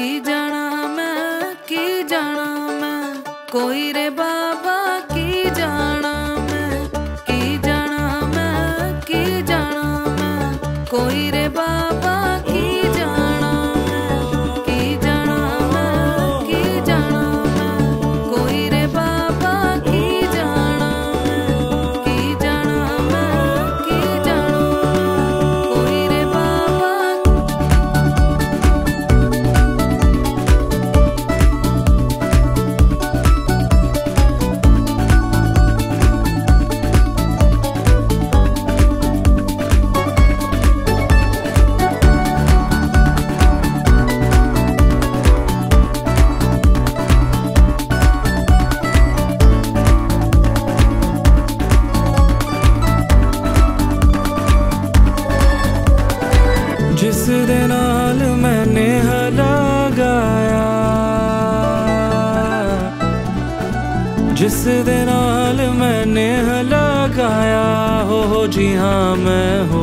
be done. नाल मैंने लगाया हो जी हाँ मैं हो।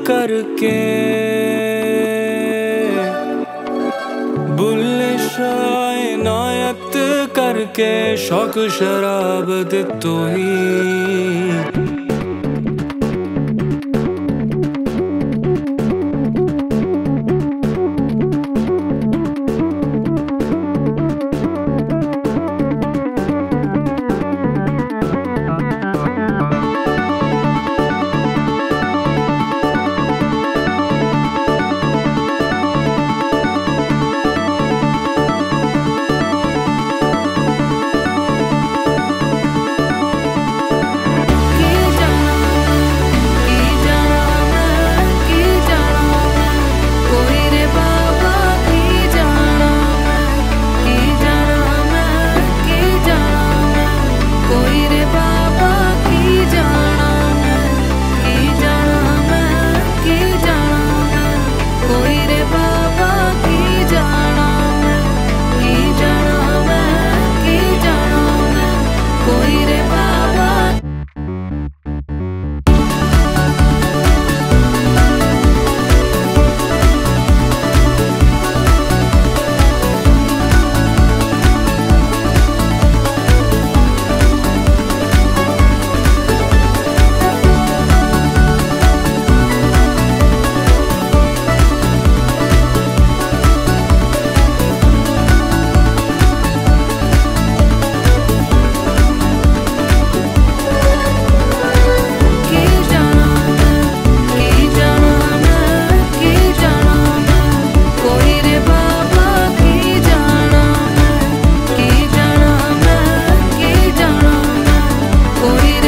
करके। बुल्ले शायनायत करके शौक शराब दे तो ही। Go eat it morir